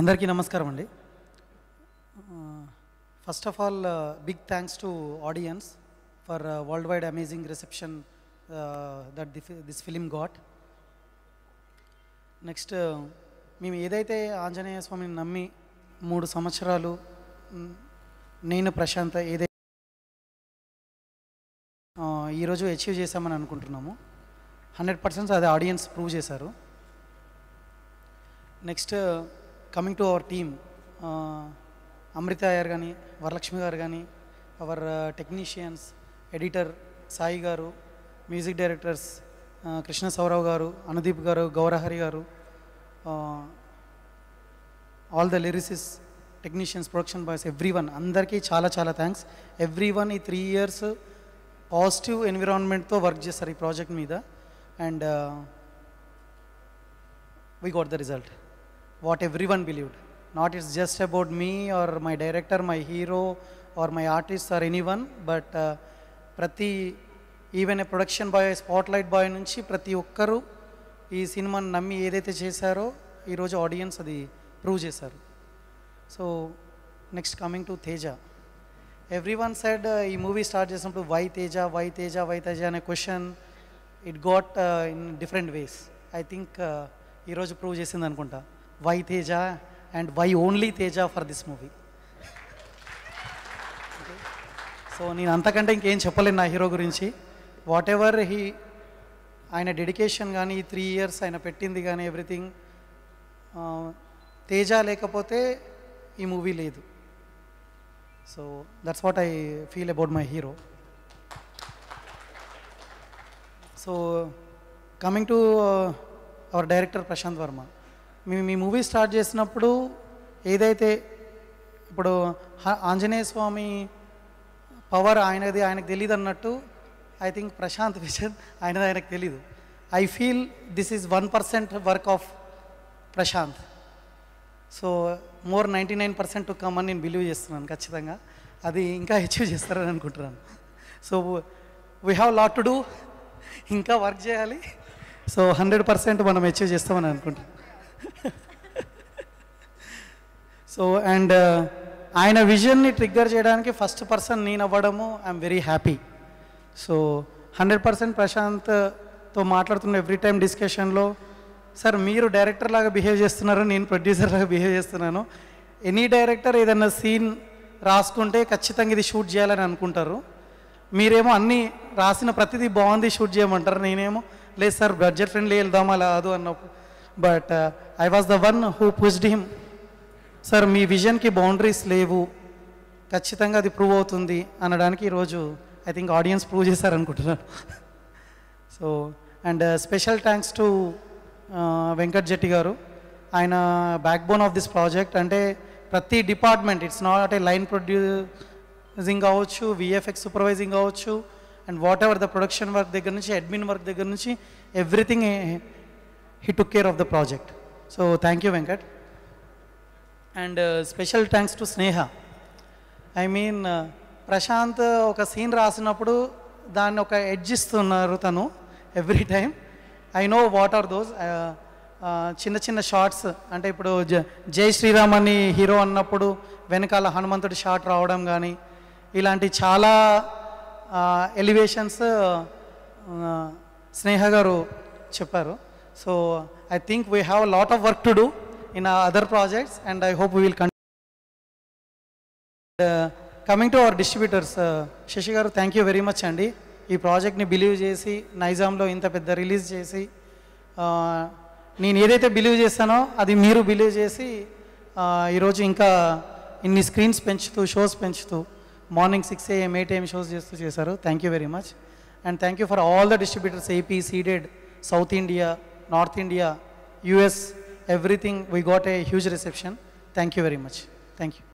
అందరికీ నమస్కారం అండి. First of all big thanks to audience for worldwide amazing reception that the this film got next మేము ఏదైతే ఆంజనేయ స్వామిని నమ్మి మూడు సంవత్సరాలు నేను ప్రశాంత్ ఏదైతే ఈరోజు అచీవ్ చేశామని అనుకుంటున్నాము. హండ్రెడ్ పర్సెంట్ అది ఆడియన్స్ ప్రూవ్ చేశారు. Next coming to our team Amrita గారు కానీ వరలక్ష్మి గారు కానీ అవర్ టెక్నీషియన్స్ ఎడిటర్ సాయి గారు మ్యూజిక్ డైరెక్టర్స్ కృష్ణ సౌరవ్ గారు అనుదీప్ గారు గౌరహరి గారు all the lyricists technicians production boys everyone అందరికీ చాలా చాలా థ్యాంక్స్ ఎవ్రీ వన్ ఈ త్రీ ఇయర్స్ పాజిటివ్ ఎన్విరాన్మెంట్తో వర్క్ చేస్తారు ఈ ప్రాజెక్ట్ మీద. And we got the result what everyone believed. Not it's just about me or my director my hero or my artist or anyone but uh, ప్రతి even a production boy spotlight boy నుంచి ప్రతి ఒక్కరూ ఈ సినిమాని నమ్మి ఏదైతే చేశారో ఈరోజు ఆడియన్స్ అది ప్రూవ్ చేశారు. So next coming to Teja. Everyone side ఈ మూవీ స్టార్ట్ చేసినప్పుడు why Teja why Teja why Teja అనే question it got in different ways I think ఈరోజు ప్రూవ్ చేసింది అనుకుంటా why Teja and why only Teja for this movie. So నేను అంతకంటే ఇంకేం చెప్పలేను నా హీరో గురించి. వాట్ ఎవర్ హీ ఆయన డెడికేషన్ కానీ ఈ త్రీ ఇయర్స్ ఆయన పెట్టింది కానీ ఎవ్రీథింగ్ తేజ లేకపోతే ఈ మూవీ లేదు. So that's what I feel about my hero so coming to our director Prashanth Varma మేము ఈ మూవీ స్టార్ట్ చేసినప్పుడు ఏదైతే ఇప్పుడు ఆంజనేయ స్వామి పవర్ ఆయనది ఆయనకు తెలియదు అన్నట్టు ఐ థింక్ ప్రశాంత్ విజన్ ఆయనది ఆయనకు తెలీదు. I feel this is one percent work of Prashanth. So more ninety nine percent come అని నేను బిలీవ్ చేస్తున్నాను ఖచ్చితంగా. అది ఇంకా అచీవ్ చేస్తారని అనుకుంటున్నాను. So we have lot to do ఇంకా వర్క్ చేయాలి. సో హండ్రెడ్ పర్సెంట్ మనం అచీవ్ చేస్తామని అనుకుంటున్నాను. సో అండ్ uh, ఆయన విజన్ని ట్రిగ్గర్ చేయడానికి ఫస్ట్ పర్సన్ నేను అవ్వడము I'm very happy so hundred percent ప్రశాంత్తో మాట్లాడుతున్న ఎవ్రీ టైం డిస్కషన్లో సార్ మీరు డైరెక్టర్ లాగా బిహేవ్ చేస్తున్నారు నేను ప్రొడ్యూసర్ లాగా బిహేవ్ చేస్తున్నాను. ఎనీ డైరెక్టర్ ఏదైనా సీన్ రాసుకుంటే ఖచ్చితంగా ఇది షూట్ చేయాలని అనుకుంటారు. మీరేమో అన్నీ రాసిన ప్రతిదీ బాగుంది షూట్ చేయమంటారు. నేనేమో లేదు సార్ బడ్జెట్ ఫ్రెండ్లీ వెళ్దామా కాదు అన్నప్పుడు. But I was the one who pushed him sir మీ విజన్కి బౌండరీస్ లేవు. ఖచ్చితంగా అది ప్రూవ్ అవుతుంది అనడానికి ఈరోజు I think audience prove చేశారనుకుంటున్నాను. So and uh, special thanks to uh, Venkat Jetty గారు. ఆయన back bone of this project అంటే ప్రతి department it's not a line producing కావచ్చు విఎఫ్ఎక్స్ సూపర్వైజింగ్ కావచ్చు and whatever the production work దగ్గర నుంచి admin work దగ్గర నుంచి everything he took care of the project. So thank you Venkat. And special thanks to Sneha I mean Prashanth ఒక scene రాసినప్పుడు దాన్ని ఒక ఎడ్జ్ ఇస్తున్నారు తను every time I know what are those చిన్న చిన్న షార్ట్స్ అంటే ఇప్పుడు జ జై శ్రీరామ్ అని హీరో అన్నప్పుడు వెనకాల హనుమంతుడి షాట్ రావడం కానీ ఇలాంటి చాలా uh, elevations Sneha uh, uh, గారు చెప్పారు. So I think we have lot of work to do in other projects and I hope we will coming to our distributors Sasi గారు థ్యాంక్ యూ వెరీ మచ్ అండి ఈ ప్రాజెక్ట్ని believe చేసి నైజాంలో ఇంత పెద్ద release చేసి uh, నేను ఏదైతే బిలీవ్ చేస్తానో అది మీరు బిలీవ్ చేసి uh, ఈరోజు ఇంకా ఇన్ని స్క్రీన్స్ పెంచుతూ షోస్ పెంచుతూ morning six AM eight AM shows చేస్తూ చేశారు. Thank you very much and thank you for all the distributors AP Ceded South India North India US everything, we got a huge reception. Thank you very much. Thank you.